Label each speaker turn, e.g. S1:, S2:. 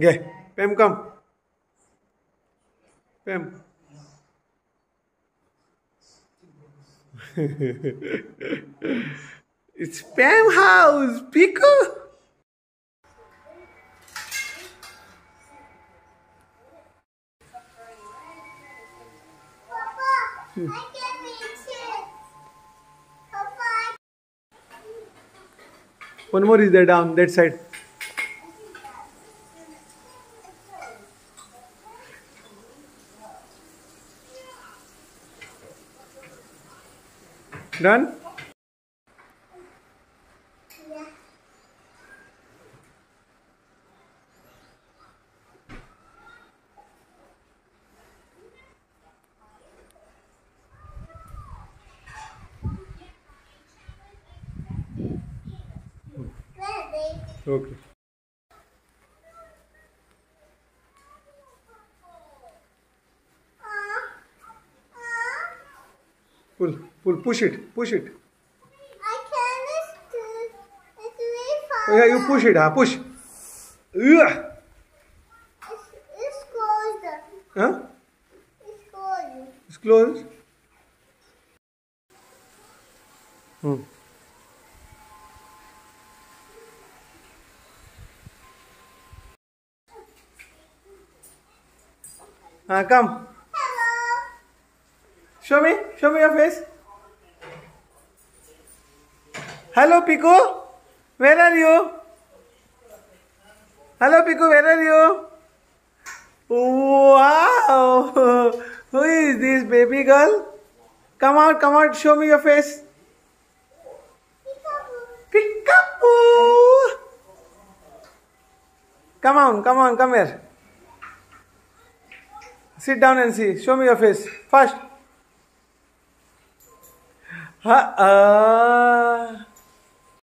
S1: घे Pem, come. Pem. it's Pem house,
S2: can reach
S1: One more is there down that side. Done?
S2: yeah.
S1: Okay. Pull, pull, push it, push it.
S2: I can't it's, it's really far.
S1: Yeah, you push it, huh? Push. Ugh.
S2: It's, it's closed.
S1: Huh?
S2: It's closed.
S1: It's closed. Hmm. Ah, come. Show me. Show me your face. Hello, Piku. Where are you? Hello, Piku. Where are you? Wow. Who is this baby girl? Come out. Come out. Show me your face. Peekaboo. Come on. Come on. Come here. Sit down and see. Show me your face. First. 啊啊